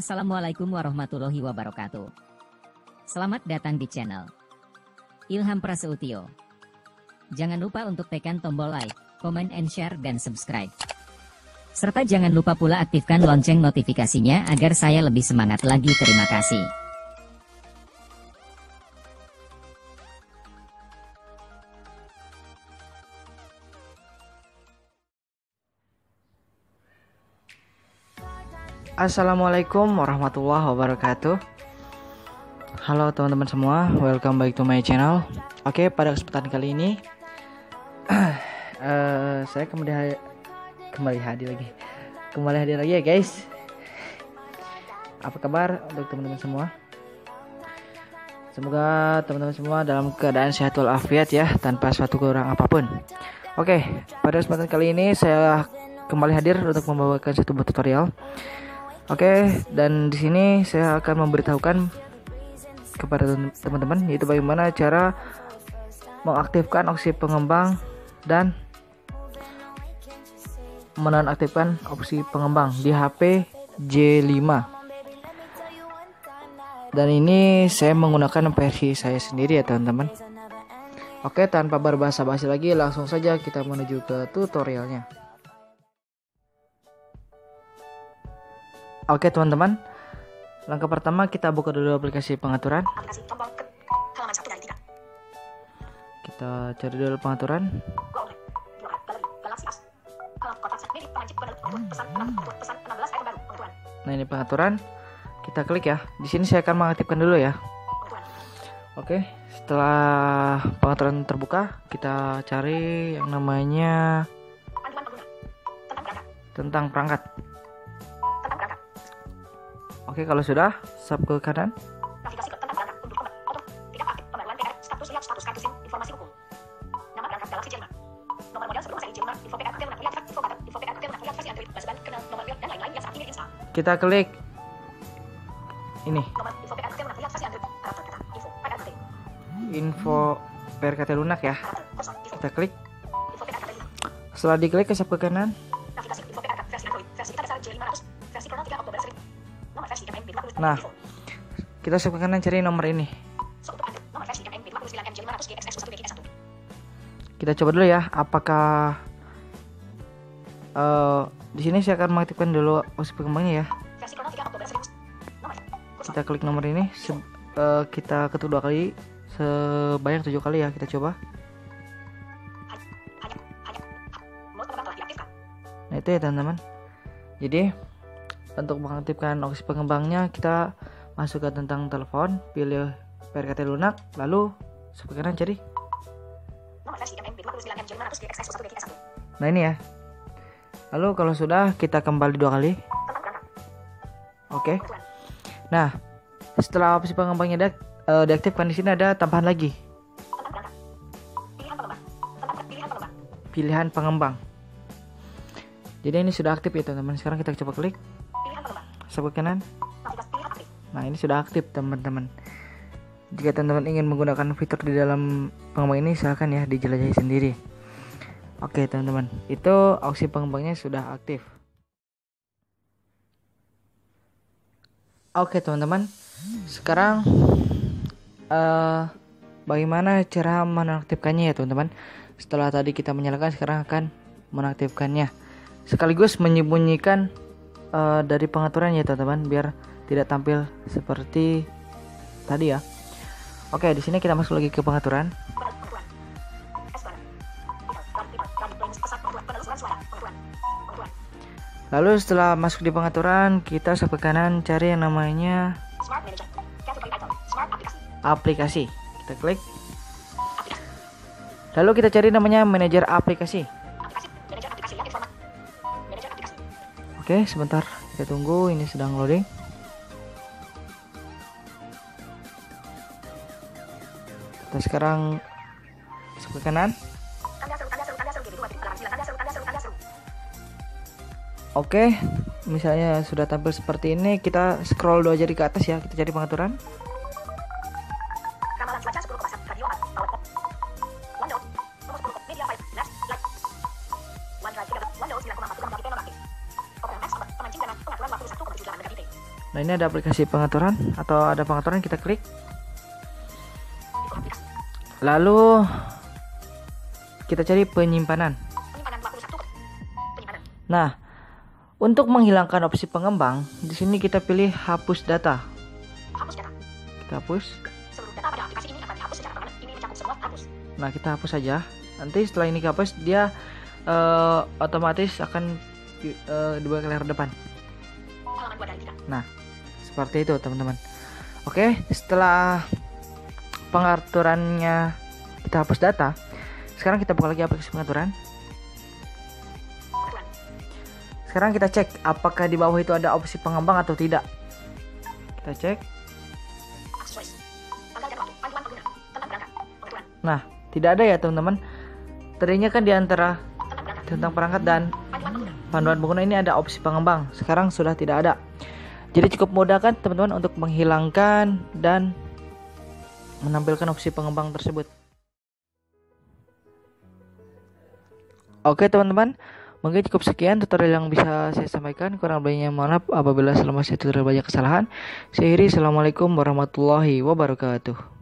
Assalamualaikum warahmatullahi wabarakatuh. Selamat datang di channel Ilham Praseutio. Jangan lupa untuk tekan tombol like, comment and share dan subscribe. Serta jangan lupa pula aktifkan lonceng notifikasinya agar saya lebih semangat lagi. Terima kasih. Assalamualaikum warahmatullahi wabarakatuh. Halo teman-teman semua, welcome back to my channel. Oke, pada kesempatan kali ini uh, Saya kembali, kembali hadir lagi. Kembali hadir lagi ya guys. Apa kabar untuk teman-teman semua? Semoga teman-teman semua dalam keadaan sehat walafiat ya Tanpa suatu kurang apa pun. Oke, pada kesempatan kali ini saya kembali hadir untuk membawakan satu tutorial Oke, dan di sini saya akan memberitahukan kepada teman-teman yaitu bagaimana cara mengaktifkan opsi pengembang dan menonaktifkan opsi pengembang di HP J5. Dan ini saya menggunakan versi saya sendiri ya teman-teman. Oke, tanpa berbahasa basi lagi langsung saja kita menuju ke tutorialnya. Oke teman-teman, langkah pertama kita buka dulu aplikasi pengaturan. Kita cari dulu pengaturan. Nah ini pengaturan, kita klik ya. Di sini saya akan mengaktifkan dulu ya. Oke, setelah pengaturan terbuka, kita cari yang namanya tentang perangkat. Oke, kalau sudah, sub ke kanan. Navigasi ke tentang perangkat untuk tombol auto tidak aktif pembaruan PR status lihat status kartu SIM informasi hukum. Nama perangkat Galaxy J5. Nomor model sebelum saya J5 info PR aktif lihat info kata info PR aktif lihat versi Android basiban kenal nomor lihat dan lain-lain yang saat ini install. Kita klik ini. Nomor info PR aktif lihat versi Android karakter kata info PR aktif. Info PR kata lunak ya. Kita klik. Setelah diklik ke sub ke kanan. Nah, kita suka kanan cari nomor ini. Kita coba dulu ya, apakah uh, di sini saya akan mengaktifkan dulu opsi pengembangnya ya. Kita klik nomor ini, Se uh, kita ketuk dua kali, sebanyak tujuh kali ya, kita coba. Nah itu ya teman-teman. Jadi untuk mengaktifkan opsi pengembangnya kita masuk ke tentang telepon pilih PRKT lunak lalu sebagai kanan cari nah ini ya. Lalu kalau sudah kita kembali dua kali. Oke. Okay. nah setelah opsi pengembangnya uh, diaktifkan di sini ada tambahan lagi. Pilihan pengembang. Jadi ini sudah aktif ya teman-teman. Sekarang kita coba klik sebelah kanan. Nah ini sudah aktif teman-teman. Jika teman-teman ingin menggunakan fitur di dalam pengembang ini silahkan ya dijelajahi sendiri. Oke teman-teman. Itu opsi pengembangnya sudah aktif. Oke teman-teman. Sekarang uh, bagaimana cara menaktifkannya ya teman-teman? Setelah tadi kita menyalakan sekarang akan menaktifkannya. Sekaligus menyembunyikan uh, dari pengaturan ya teman-teman biar tidak tampil seperti tadi ya. Oke, di sini kita masuk lagi ke pengaturan. Lalu setelah masuk di pengaturan, kita ke kanan cari yang namanya aplikasi. Kita klik. Lalu kita cari namanya manajer aplikasi. Oke, sebentar kita tunggu ini sedang loading. Kita sekarang ke kanan. Oke, misalnya sudah tampil seperti ini, kita scroll dua jari ke atas ya, kita cari pengaturan. Nah ini ada aplikasi pengaturan atau ada pengaturan kita klik. Lalu kita cari penyimpanan. Penyimpanan 21. Penyimpanan. Nah, untuk menghilangkan opsi pengembang, di sini kita pilih hapus data. Hapus data. Kita hapus. Seluruh data pada aplikasi ini akan dihapus secara permanen. Ini mencakup semua hapus. Nah, kita hapus saja. Nanti setelah ini dihapus, dia eh, otomatis akan di- eh, dibawa ke layar depan. Halaman 2 dari 3. Nah, seperti itu teman-teman. Oke, setelah pengaturannya kita hapus data, sekarang kita buka lagi aplikasi pengaturan. Sekarang kita cek apakah di bawah itu ada opsi pengembang atau tidak. Kita cek. Nah, tidak ada ya teman-teman. Tadinya kan di antara Tentang perangkat dan panduan pengguna ini ada opsi pengembang. Sekarang sudah tidak ada. Jadi cukup mudah kan teman-teman untuk menghilangkan dan menampilkan opsi pengembang tersebut. Oke teman-teman, mungkin cukup sekian tutorial yang bisa saya sampaikan. Kurang lebihnya mohon maaf apabila selama saya tutorial banyak kesalahan. Saya Assalamualaikum warahmatullahi wabarakatuh.